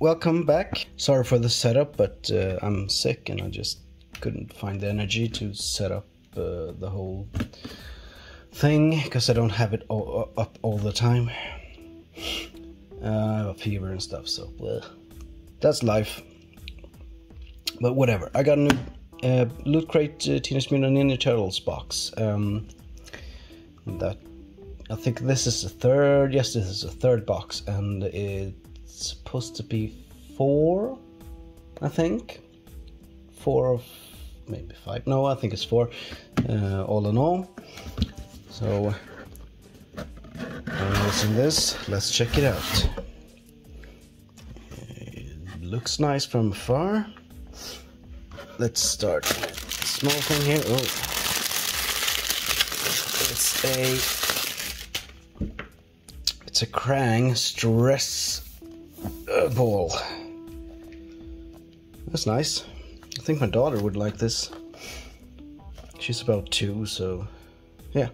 welcome back. Sorry for the setup, but uh, I'm sick and I just couldn't find the energy to set up uh, the whole thing because I don't have it all, uh, up all the time. Uh, I have a fever and stuff, so bleh. that's life. But whatever. I got a new uh, Loot Crate uh, Teenage Mutant Ninja Turtles box. Um, that I think this is the third. Yes, this is the third box, and it's supposed to be four. I think four maybe five. No, I think it's four. Uh, all in all. So, what's in this? Let's check it out. It looks nice from afar. Let's start. Small thing here. Oh, it's a it's a Krang stress ball. That's nice. I think my daughter would like this. She's about two, so yeah.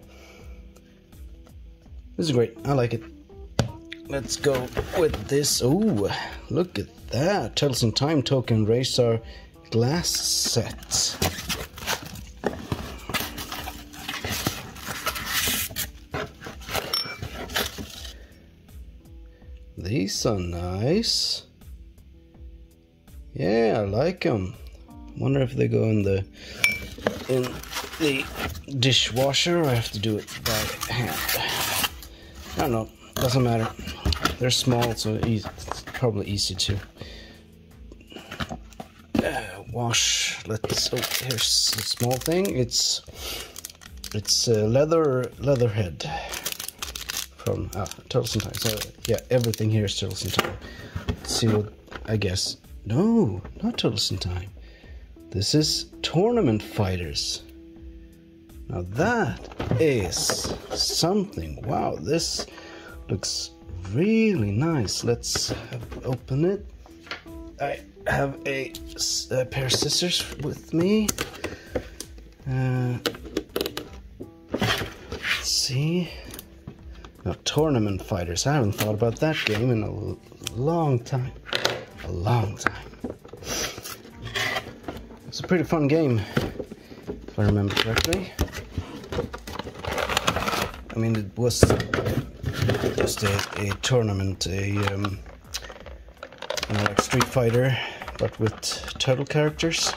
This is great. I like it. Let's go with this. Oh, look at that. Turtles in Time token racer glass set. These are nice. Yeah, I like them. Wonder if they go in the in the dishwasher or I have to do it by hand. I don't know. Doesn't matter. They're small, so easy, it's probably easy to uh, wash. Let's. Oh, here's a small thing. It's it's a leather leather head from ah, Turtles in Time. So yeah, everything here is Turtles in Time. Let's see I guess. No, not Turtles in Time. This is Tournament Fighters. Now that is something. Wow, this looks really nice. Let's open it. I have a, a, pair of scissors with me. Uh, let's Tournament Fighters. I haven't thought about that game in a long time. A long time. It's a pretty fun game, if I remember correctly. I mean, it was just a, a tournament, a um, you know, like Street Fighter, but with turtle characters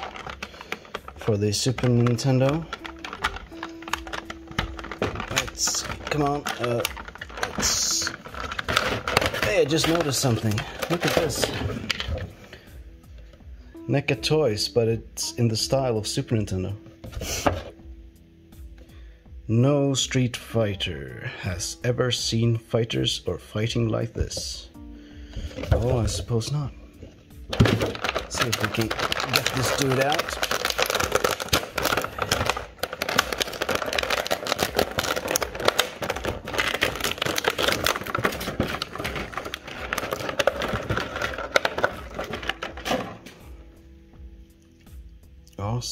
for the Super Nintendo. Let's come on. Uh. Hey, I just noticed something. Look at this. NECA Toys, but it's in the style of Super Nintendo. No Street Fighter has ever seen fighters or fighting like this. Oh, I suppose not. Let's see if we can get this dude out.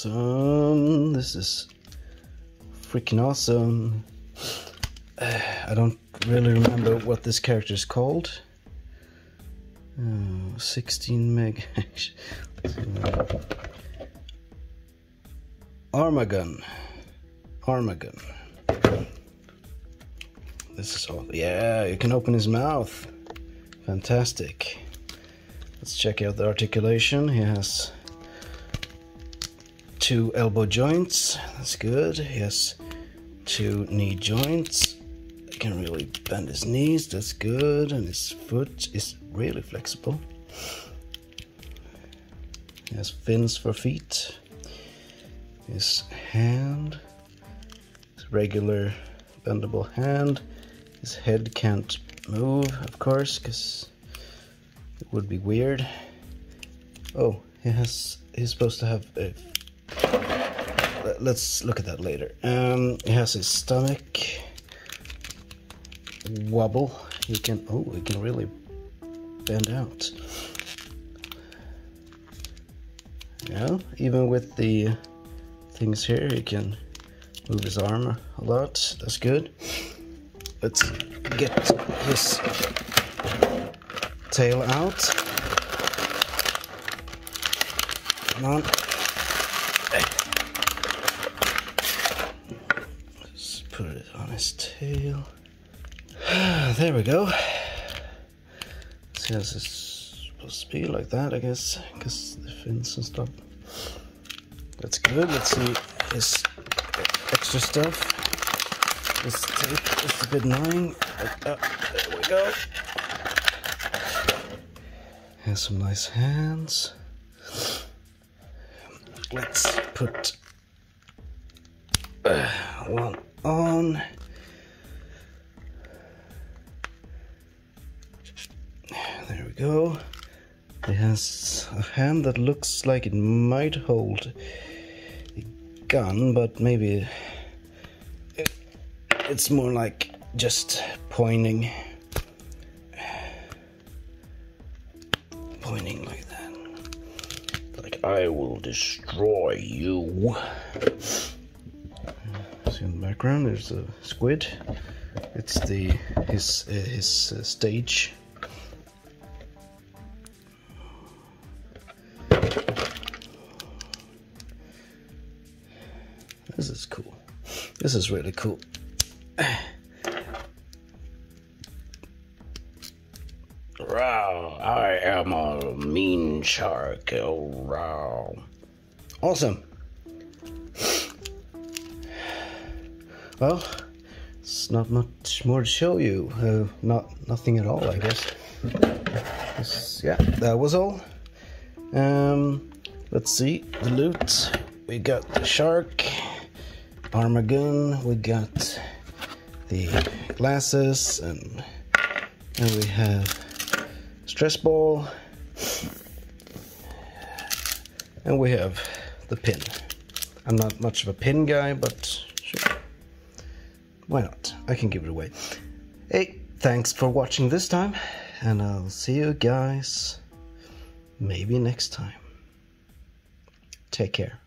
Awesome. This is freaking awesome. I don't really remember what this character is called. Oh, 16 meg. Armaggon. Armaggon. This is all. Yeah, you can open his mouth. Fantastic. Let's check out the articulation. He has two elbow joints. That's good. Has two knee joints. He can really bend his knees. That's good. And his foot is really flexible. He has fins for feet. His hand, his regular bendable hand. His head can't move, of course, because it would be weird. Oh, he has. He's supposed to have a. Let's look at that later. Um, it has his stomach wobble. You can. Oh, he can really bend out. Yeah, even with the things here, he can move his arm a lot. That's good. Let's get his tail out. Come on. Just put it on his tail. there we go. See how this is supposed to be like that, I guess, because the fins and stuff. That's good. Let's see his extra stuff. This tape is a bit annoying. Uh, there we go. Has some nice hands. Let's put uh, one on. There we go. It has a hand that looks like it might hold a gun, but maybe it, it's more like just pointing. Pointing like that. Like, I will destroy you. Background, there's a squid. It's the his uh, his uh, stage This is cool. This is really cool. Wow, I am a mean shark. Oh, wow. Awesome. Well, it's not much more to show you. Uh, not nothing at all, I guess. Yeah, that was all. Um, let's see the loot. We got the shark, Armaggon. We got the glasses, and and we have stress ball, and we have the pin. I'm not much of a pin guy, but. Why not? I can give it away. Hey, thanks for watching this time, and I'll see you guys maybe next time. Take care.